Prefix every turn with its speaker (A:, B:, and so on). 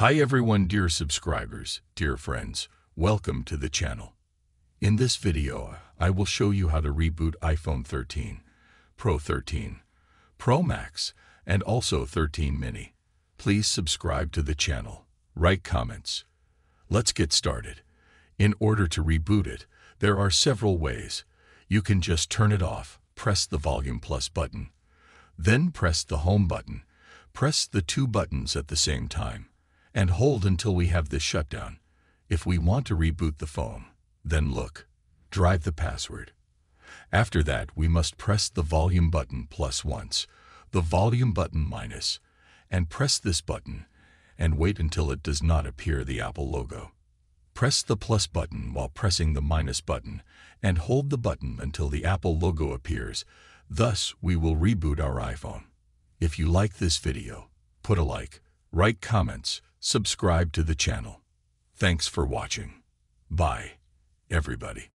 A: Hi everyone dear subscribers, dear friends, welcome to the channel. In this video, I will show you how to reboot iPhone 13, Pro 13, Pro Max, and also 13 mini. Please subscribe to the channel, write comments. Let's get started. In order to reboot it, there are several ways. You can just turn it off, press the volume plus button, then press the home button, press the two buttons at the same time, and hold until we have this shutdown. If we want to reboot the phone, then look, drive the password. After that, we must press the volume button plus once, the volume button minus, and press this button, and wait until it does not appear the Apple logo. Press the plus button while pressing the minus button, and hold the button until the Apple logo appears. Thus, we will reboot our iPhone. If you like this video, put a like, write comments, subscribe to the channel. Thanks for watching. Bye, everybody.